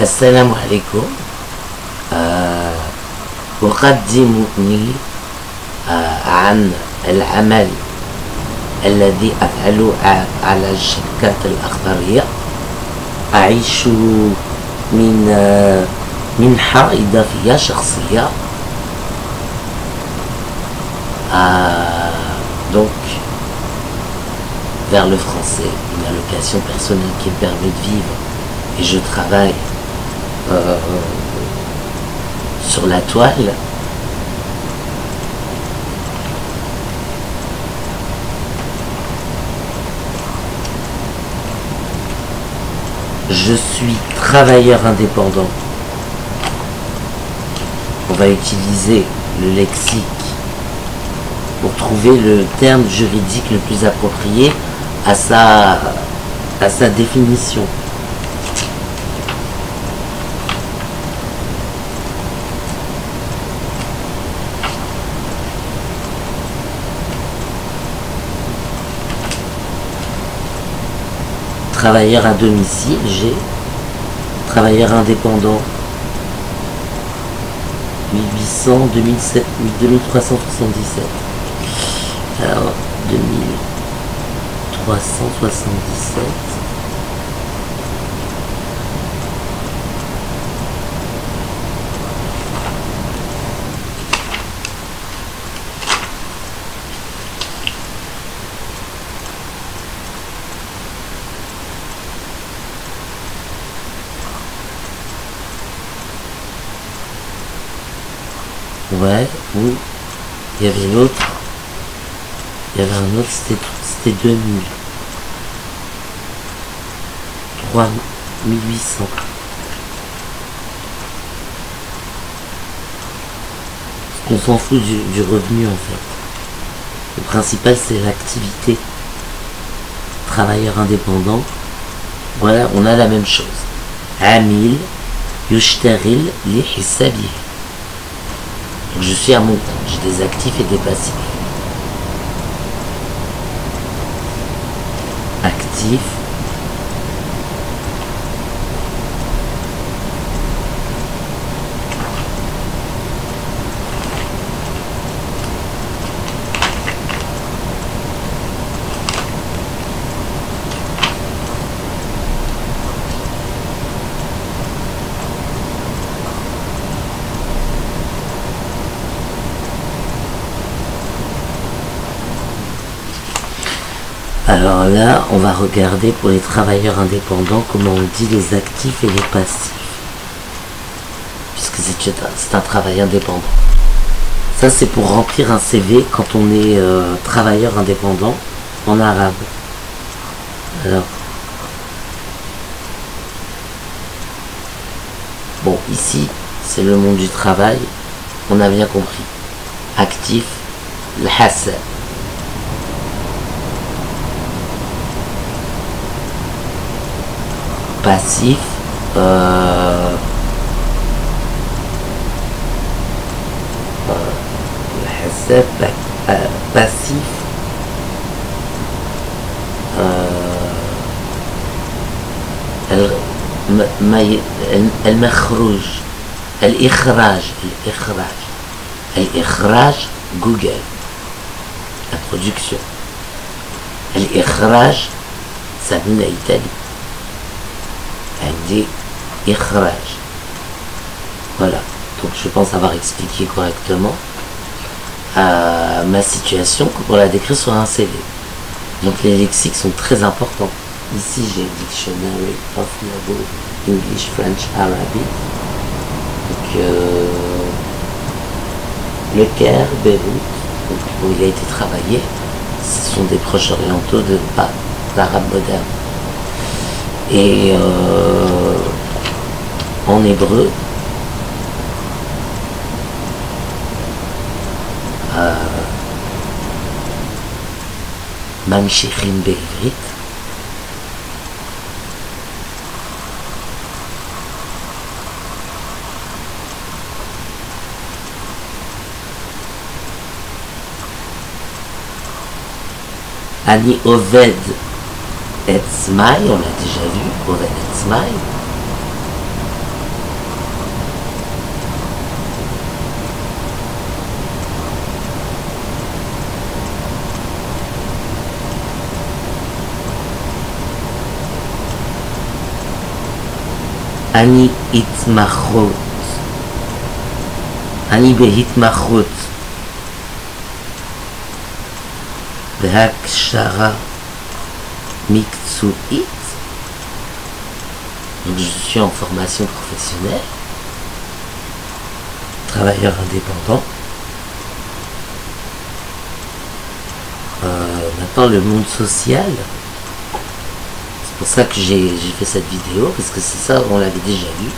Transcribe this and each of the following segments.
السلام عليكم. آه، أقدمني آه، عن العمل الذي أفعله على الشبكات الأخضرية. أعيش من آه، منحة إضافية شخصية. آه، donc vers le français, une allocation personnelle qui me permet de vivre. Et je travaille euh, sur la toile. Je suis travailleur indépendant. On va utiliser le lexique pour trouver le terme juridique le plus approprié à sa, à sa définition. Travailleur à domicile, j'ai travailleur indépendant 1800, 2007, 2377. Alors, 2377. Ouais, ou il y avait l'autre. Il y avait un autre, c'était c'était 2000. 3800. On s'en fout du, du revenu en fait. Le principal c'est l'activité. Travailleur indépendant. Voilà, on a la même chose. Amil, yushtaril li. Donc, je suis à mon j'ai des actifs et des passifs. Actif. Alors là, on va regarder pour les travailleurs indépendants comment on dit les actifs et les passifs. Puisque c'est un, travail indépendant. Ça, c'est pour remplir un CV quand on est euh, travailleur indépendant en arabe. Alors. Bon, ici, c'est le monde du travail. On a bien compris. Actif, le. passif euh, euh, الحساب euh, passif euh, ال- م- ما ي- ال- المخروج الإخراج الإخراج الإخراج جوجل la production الإخراج ça vient d'Italie elle dit Voilà, donc je pense avoir expliqué correctement euh, ma situation pour la décrire sur un CV. Donc les lexiques sont très importants. Ici j'ai Dictionary of Noble English, French, Arabic. Donc, euh, le Caire, Beyrouth, où il a été travaillé, ce sont des proches orientaux de l'arabe moderne. et euh, en hébreu euh, ממשיכים בעברית אני עובד עץ מים, או לדז'ה וו קורא עץ אני התמחות. אני בהתמחות. והקשרה sous it. Donc je suis en formation professionnelle, travailleur indépendant. Euh, maintenant le monde social, c'est pour ça que j'ai fait cette vidéo, parce que c'est ça, on l'avait déjà vu.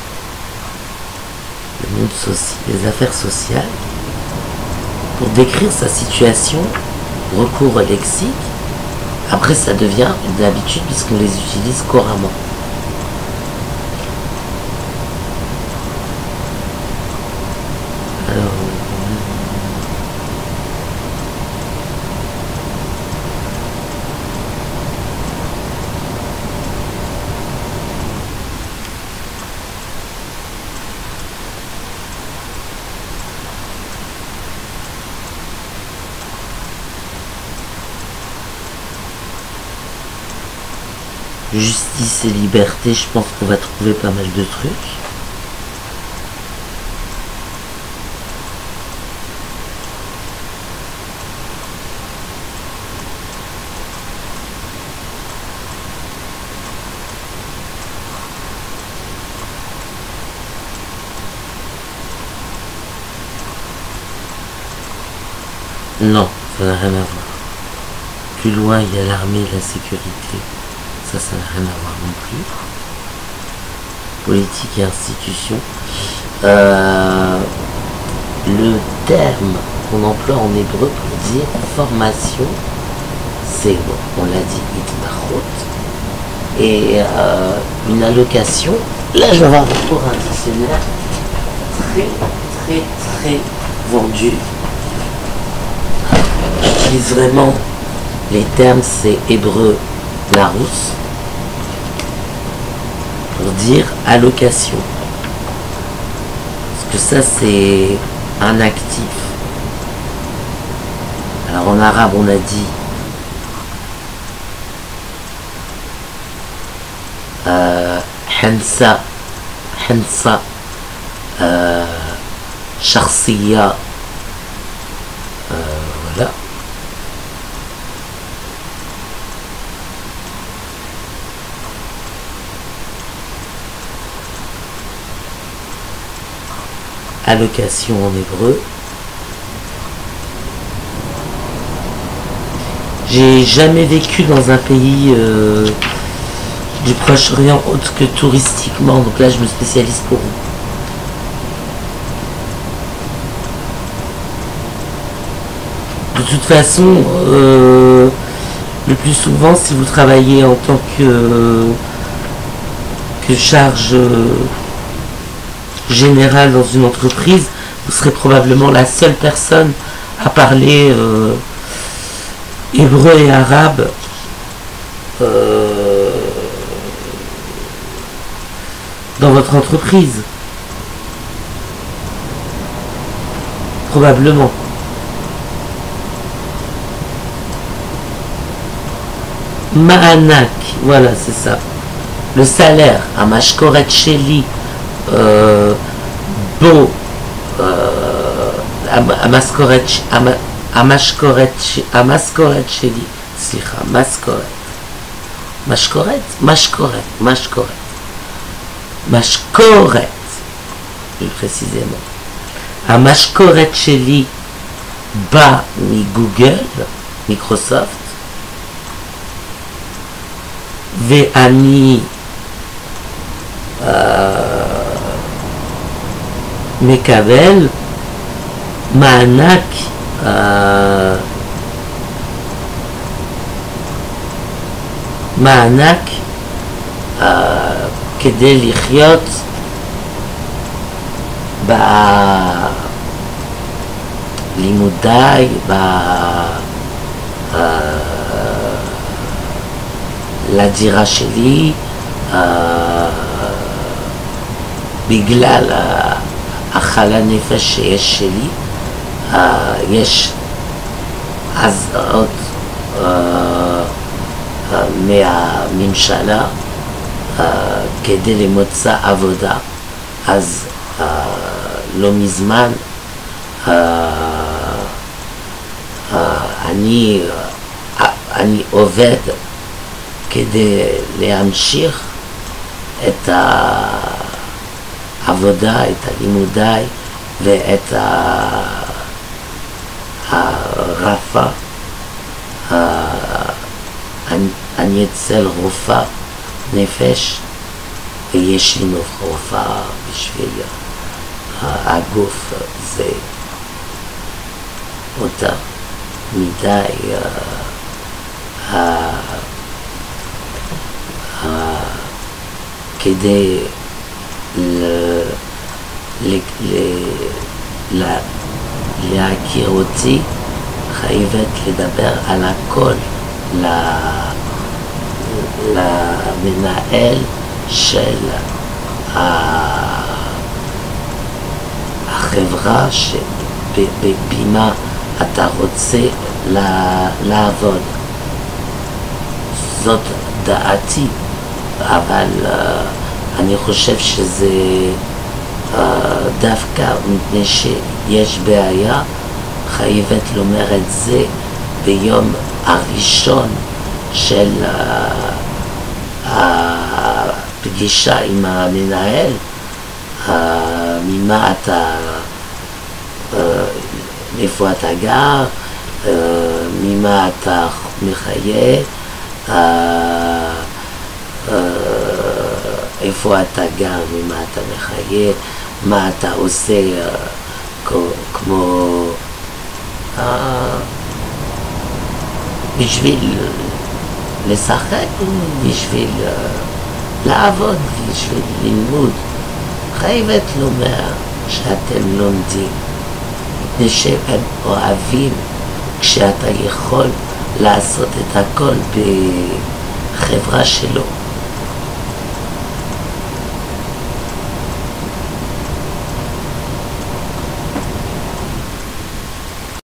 Le monde social, les affaires sociales. Pour décrire sa situation, recours au lexique, après, ça devient une habitude puisqu'on les utilise couramment. Justice et liberté, je pense qu'on va trouver pas mal de trucs. Non, ça n'a rien à voir. Plus loin, il y a l'armée et la sécurité ça, n'a rien à voir non plus. Politique et institution. Euh, le terme qu'on emploie en hébreu pour dire formation, c'est, on l'a dit, itmarot. Et euh, une allocation, là je vais avoir un dictionnaire très, très, très vendu. J'utilise vraiment les termes, c'est hébreu Larousse pour dire allocation. Parce que ça, c'est un actif. Alors en arabe, on a dit euh, Hansa, Hansa, euh, allocation en hébreu. J'ai jamais vécu dans un pays euh, du Proche-Orient autre que touristiquement, donc là je me spécialise pour vous. De toute façon, euh, le plus souvent, si vous travaillez en tant que, que charge général dans une entreprise, vous serez probablement la seule personne à parler euh, hébreu et arabe euh, dans votre entreprise. Probablement. Ma'anak, voilà, c'est ça. Le salaire, à Mashkoret Sheli, euh, beau המשכורת, המשכורת, המשכורת שלי, סליחה, משכורת, משכורת, משכורת, משכורת, משכורת, précisément. המשכורת שלי בא מגוגל, מיקרוסופט, ואני מקבל מענק מענק כדי לחיות בלימודיי, ב... לדירה שלי, בגלל אכל הנפש שיש שלי, יש הזעות מהממשלה כדי למוצא עבודה. אז אה, לא מזמן אה, אני, אני עובד כדי להמשיך את העבודה, את הלימודיי ואת הרפה. אני אצל רופאה נפש ויש לי רופאה בשביל הגוף זה אותה מידה כדי להכיר אותי חייבת לדבר על הכל למנהל של החברה שבמה אתה רוצה לעבוד. זאת דעתי, אבל uh, אני חושב שזה דווקא מפני שיש בעיה, חייבת לומר את זה ביום הראשון של הפגישה עם המנהל, ממה אתה, uh, איפה אתה גר, uh, ממה אתה מחיה, uh, איפה אתה גר, ממה אתה מחיה, מה אתה עושה כמו... Uh, בשביל לשחק, בשביל uh, לעבוד, בשביל ללמוד. חייבת לומר שאתם לומדים, מפני שהם אוהבים כשאתה יכול לעשות את הכל בחברה שלו.